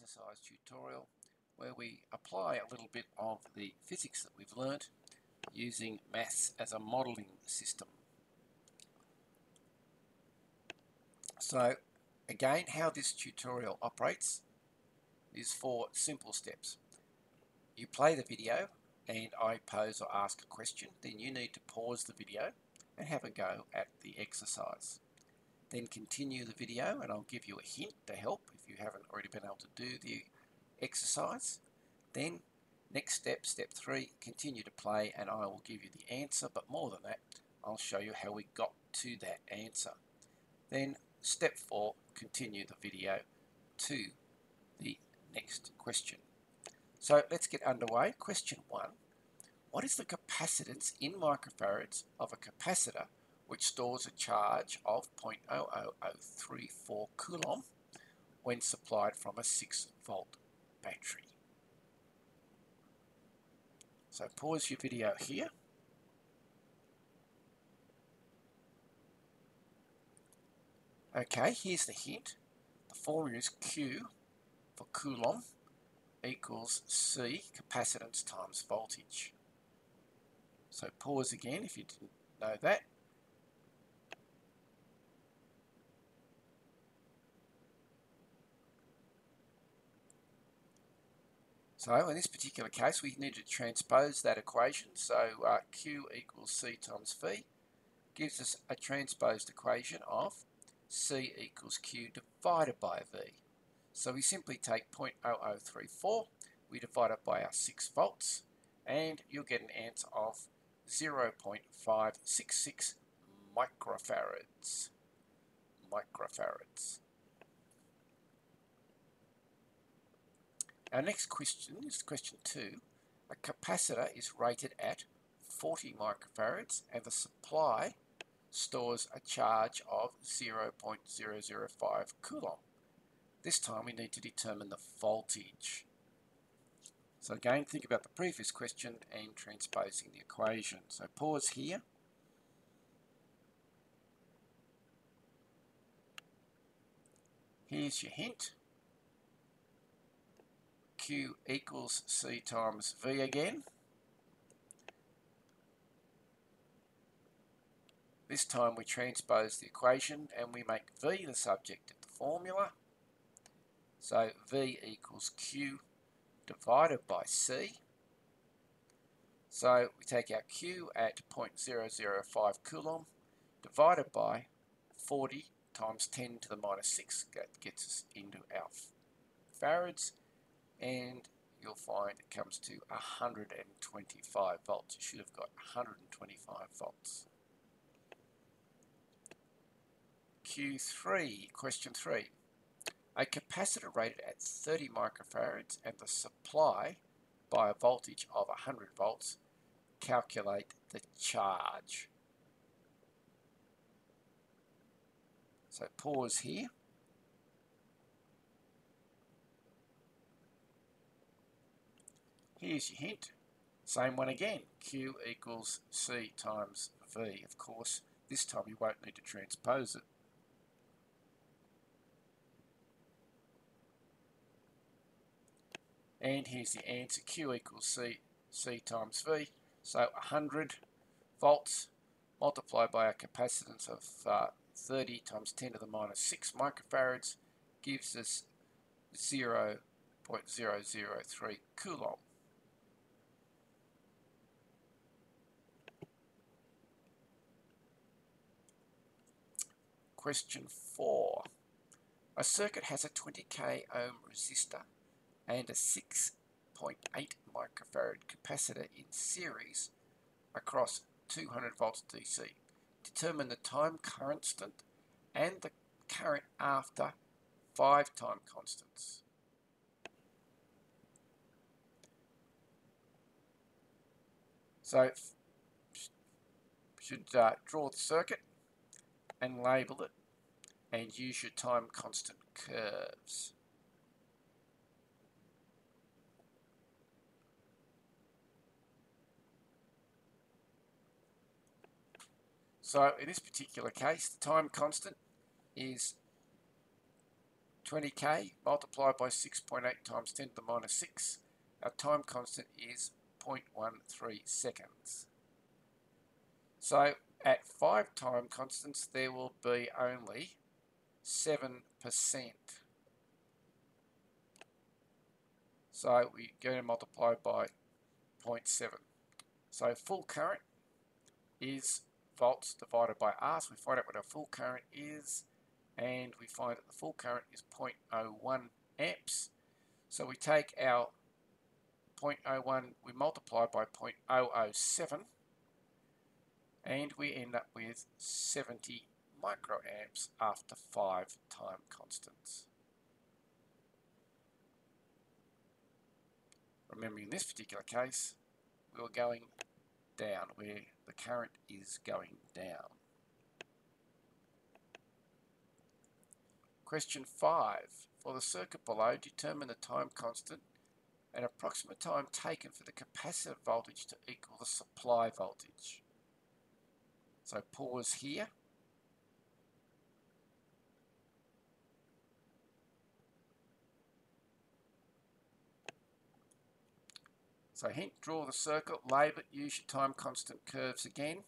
exercise tutorial where we apply a little bit of the physics that we've learnt using maths as a modelling system. So again how this tutorial operates is four simple steps. You play the video and I pose or ask a question then you need to pause the video and have a go at the exercise. Then continue the video and I'll give you a hint to help if you haven't already been able to do the exercise. Then next step, step three, continue to play and I will give you the answer but more than that I'll show you how we got to that answer. Then step four, continue the video to the next question. So let's get underway. Question one. What is the capacitance in microfarads of a capacitor which stores a charge of 0.00034 coulomb when supplied from a 6 volt battery. So pause your video here. Okay, here's the hint. The formula is Q for coulomb equals C, capacitance times voltage. So pause again if you didn't know that. So in this particular case, we need to transpose that equation. So uh, Q equals C times V gives us a transposed equation of C equals Q divided by V. So we simply take 0.0034, we divide it by our 6 volts, and you'll get an answer of 0.566 microfarads. Microfarads. Our next question is question 2. A capacitor is rated at 40 microfarads and the supply stores a charge of 0.005 coulomb. This time we need to determine the voltage. So again, think about the previous question and transposing the equation. So pause here. Here's your hint. Q equals C times V again. This time we transpose the equation and we make V the subject of the formula. So V equals Q divided by C. So we take our Q at 0.005 coulomb divided by 40 times 10 to the minus 6. That gets us into our farads and you'll find it comes to 125 volts. You should have got 125 volts. Q3, question 3. A capacitor rated at 30 microfarads and the supply by a voltage of 100 volts, calculate the charge. So pause here. Here's your hint. Same one again. Q equals C times V. Of course, this time you won't need to transpose it. And here's the answer. Q equals C, C times V. So 100 volts multiplied by a capacitance of uh, 30 times 10 to the minus 6 microfarads gives us 0.003 coulomb. Question 4. A circuit has a 20k ohm resistor and a 6.8 microfarad capacitor in series across 200 volts DC. Determine the time constant and the current after five time constants. So should uh, draw the circuit and label it and use your time constant curves. So in this particular case, the time constant is 20k multiplied by 6.8 times 10 to the minus 6. Our time constant is 0.13 seconds. So at 5 time constants there will be only 7%. So we're going to multiply by 0.7. So full current is volts divided by R. So we find out what our full current is and we find that the full current is 0.01 amps. So we take our 0.01, we multiply by 0.007 and we end up with 70 microamps after 5 time constants. Remember in this particular case, we were going down where the current is going down. Question 5. For the circuit below, determine the time constant and approximate time taken for the capacitor voltage to equal the supply voltage. So pause here. So hint, draw the circle, label it, use your time constant curves again.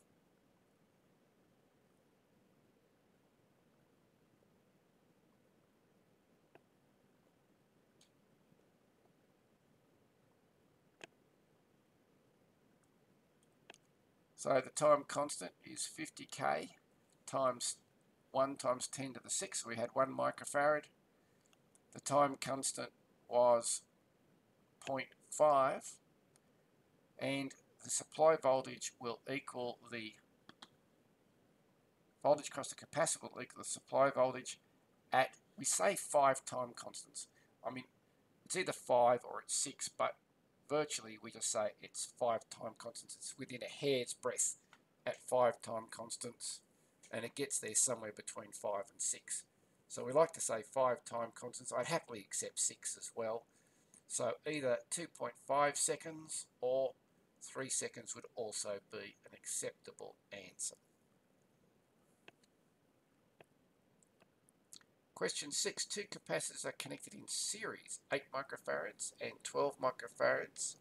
So the time constant is 50k times 1 times 10 to the 6. We had 1 microfarad. The time constant was 0.5 and the supply voltage will equal the voltage across the capacitor will equal the supply voltage at, we say 5 time constants. I mean, it's either 5 or it's 6, but virtually we just say it's five time constants. It's within a hair's breadth at five time constants and it gets there somewhere between five and six. So we like to say five time constants. I'd happily accept six as well. So either 2.5 seconds or 3 seconds would also be an acceptable answer. Question 6. Two capacitors are connected in series, 8 microfarads and 12 microfarads,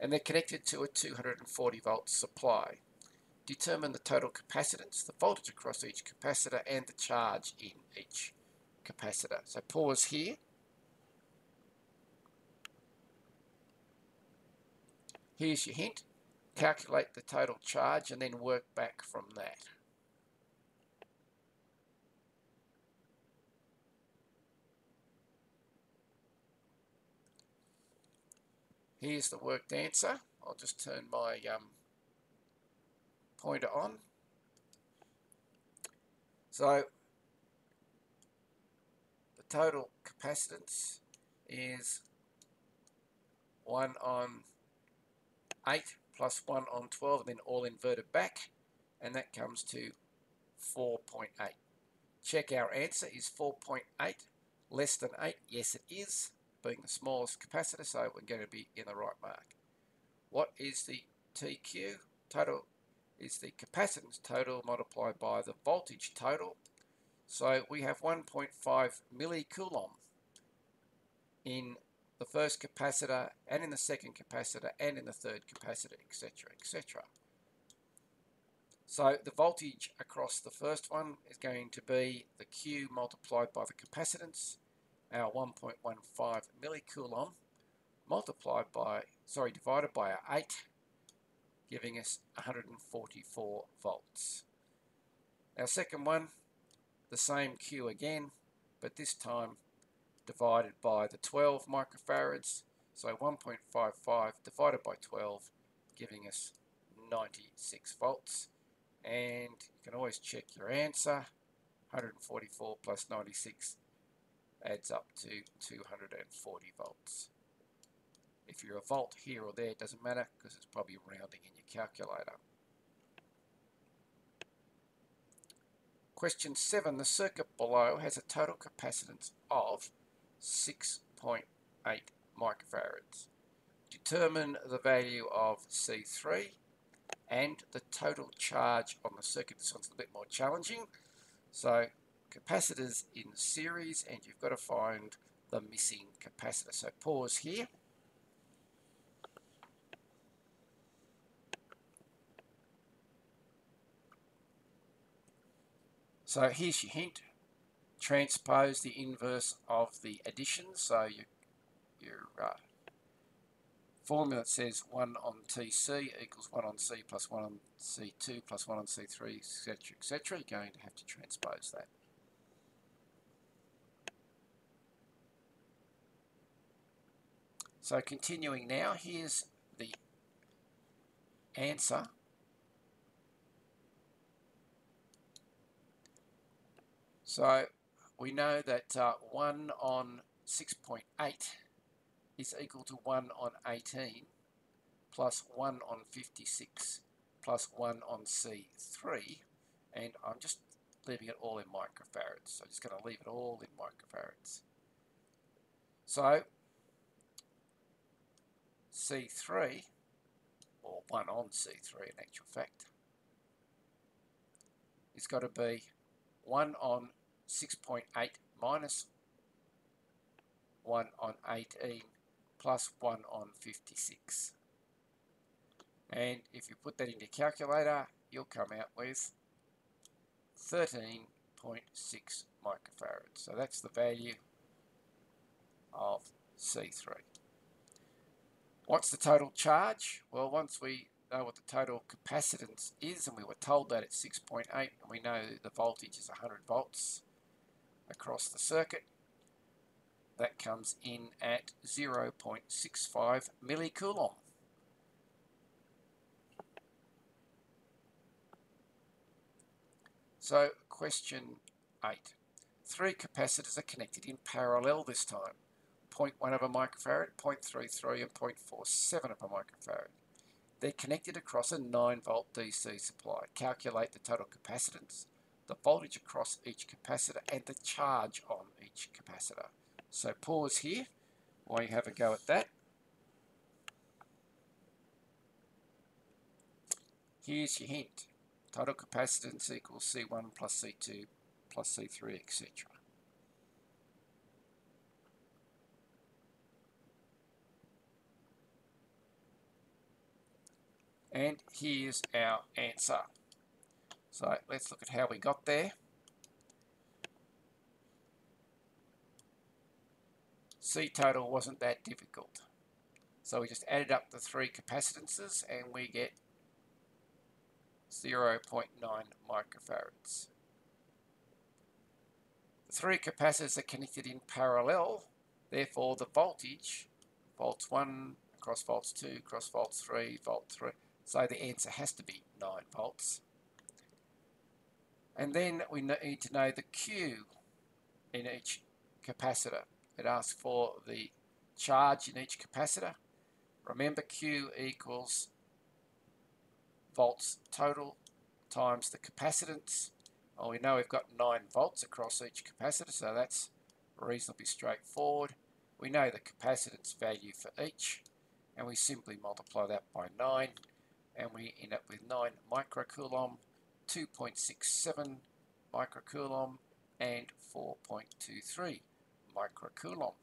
and they're connected to a 240 volt supply. Determine the total capacitance, the voltage across each capacitor, and the charge in each capacitor. So pause here. Here's your hint. Calculate the total charge and then work back from that. Here's the worked answer. I'll just turn my um, pointer on. So the total capacitance is 1 on 8 plus 1 on 12 then all inverted back and that comes to 4.8. Check our answer is 4.8 less than 8. Yes it is being the smallest capacitor, so we're going to be in the right mark. What is the TQ? Total is the capacitance total multiplied by the voltage total. So we have 1.5 millicoulomb in the first capacitor and in the second capacitor and in the third capacitor, etc., etc. So the voltage across the first one is going to be the Q multiplied by the capacitance our 1.15 millicoulomb multiplied by, sorry, divided by our 8, giving us 144 volts. Our second one, the same Q again, but this time divided by the 12 microfarads, so 1.55 divided by 12, giving us 96 volts. And you can always check your answer, 144 plus 96 adds up to 240 volts. If you're a volt here or there, it doesn't matter because it's probably rounding in your calculator. Question 7. The circuit below has a total capacitance of 6.8 microfarads. Determine the value of C3 and the total charge on the circuit. This one's a bit more challenging. So capacitors in series and you've got to find the missing capacitor. So pause here. So here's your hint. Transpose the inverse of the addition. So your, your uh, formula says 1 on TC equals 1 on C plus 1 on C2 plus 1 on C3, etc., etc. You're going to have to transpose that. So continuing now, here's the answer. So we know that uh, 1 on 6.8 is equal to 1 on 18 plus 1 on 56 plus 1 on C3 and I'm just leaving it all in microfarads. So I'm just going to leave it all in microfarads. So C3 or 1 on C3 in actual fact it's got to be 1 on 6.8 minus 1 on 18 plus 1 on 56. And if you put that into calculator, you'll come out with 13.6 microfarads. So that's the value of C3. What's the total charge? Well, once we know what the total capacitance is, and we were told that at 6.8, and we know the voltage is 100 volts, across the circuit. That comes in at 0.65 millicoulomb. So question 8. Three capacitors are connected in parallel this time. 0.1 of a microfarad, 0.33 and 0.47 of a microfarad. They're connected across a 9 volt DC supply. Calculate the total capacitance the voltage across each capacitor and the charge on each capacitor. So pause here while you have a go at that. Here's your hint. Total capacitance equals C1 plus C2 plus C3, etc. And here's our answer. So let's look at how we got there. C total wasn't that difficult. So we just added up the three capacitances and we get 0.9 microfarads. The three capacitors are connected in parallel, therefore the voltage, volts 1 cross volts 2, cross volts 3, volt 3, so the answer has to be 9 volts. And then we need to know the Q in each capacitor. It asks for the charge in each capacitor. Remember Q equals volts total times the capacitance. Well, we know we've got 9 volts across each capacitor, so that's reasonably straightforward. We know the capacitance value for each, and we simply multiply that by 9, and we end up with 9 microcoulomb 2.67 microcoulomb and 4.23 microcoulomb.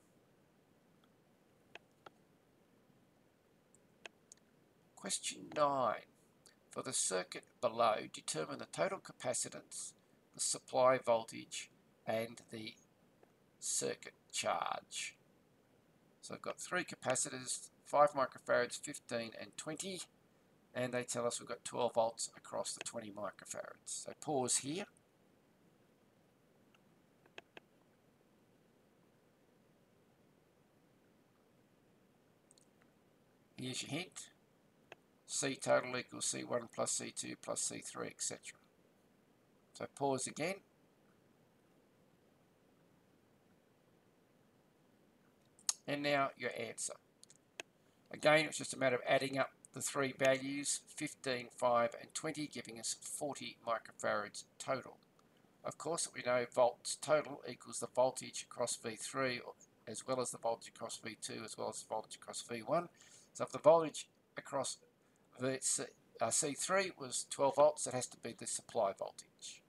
Question 9. For the circuit below, determine the total capacitance, the supply voltage and the circuit charge. So I've got three capacitors, 5 microfarads, 15 and 20 and they tell us we've got 12 volts across the 20 microfarads. So pause here. Here's your hint. C total equals C1 plus C2 plus C3, etc. So pause again. And now your answer. Again, it's just a matter of adding up the three values, 15, 5 and 20, giving us 40 microfarads total. Of course, we know volts total equals the voltage across V3 as well as the voltage across V2 as well as the voltage across V1. So if the voltage across the uh, C3 was 12 volts, it has to be the supply voltage.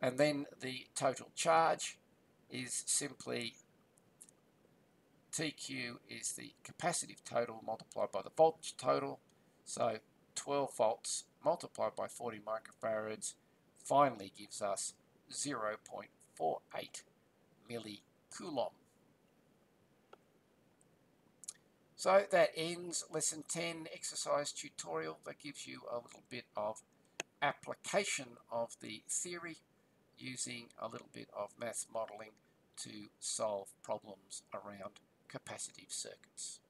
And then the total charge is simply TQ is the capacitive total multiplied by the voltage total. So 12 volts multiplied by 40 microfarads finally gives us 0.48 millicoulomb. So that ends lesson 10 exercise tutorial. That gives you a little bit of application of the theory using a little bit of maths modelling to solve problems around capacitive circuits.